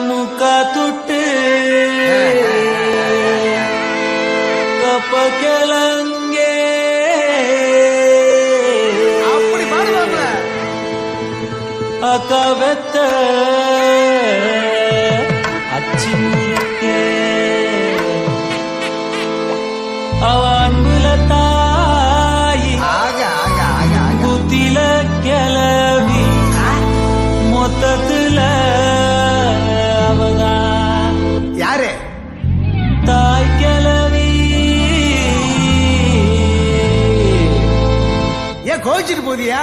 ಮುಖ ತುಟ್ಟು ಕಪ್ಪ ಕೆಲಂಗೆ ಅಕವೆತ್ತ கோவிச்சுட்டு போதியா?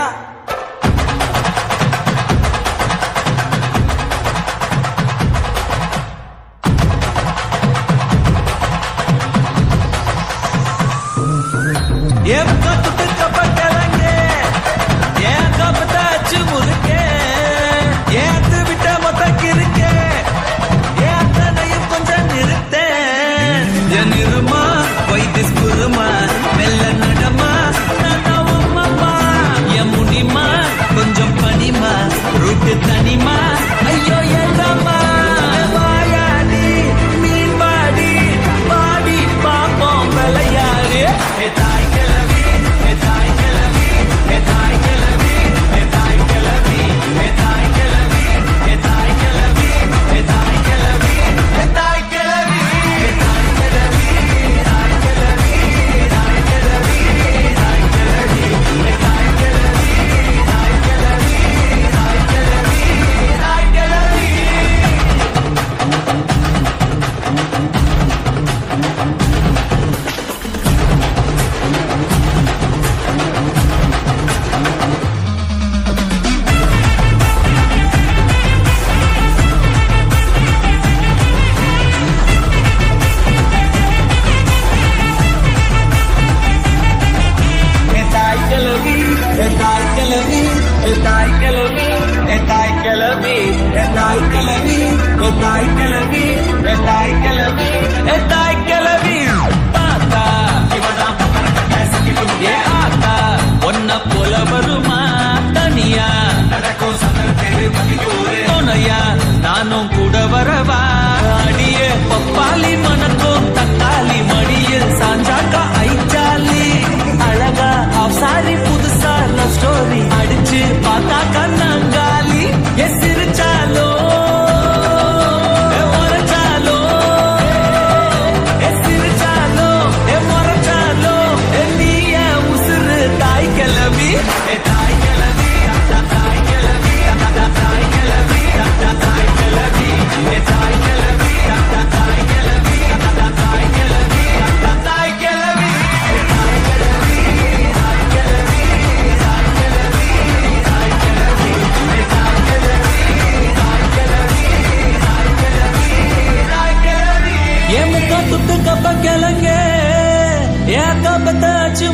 தாய் கிளவி தாய் கிளவி தாய் கிளவி தாய் கிளவி. தாத்தா ஏ ஆத்தா ஒன்ன போல வருமா தனியா? நடக்கும் சதர் தெரு நானும் கூட வரவா? ஏமுக்கா துட்டு கப்ப கிழங்கு ஏ கப்பத்தை அச்சு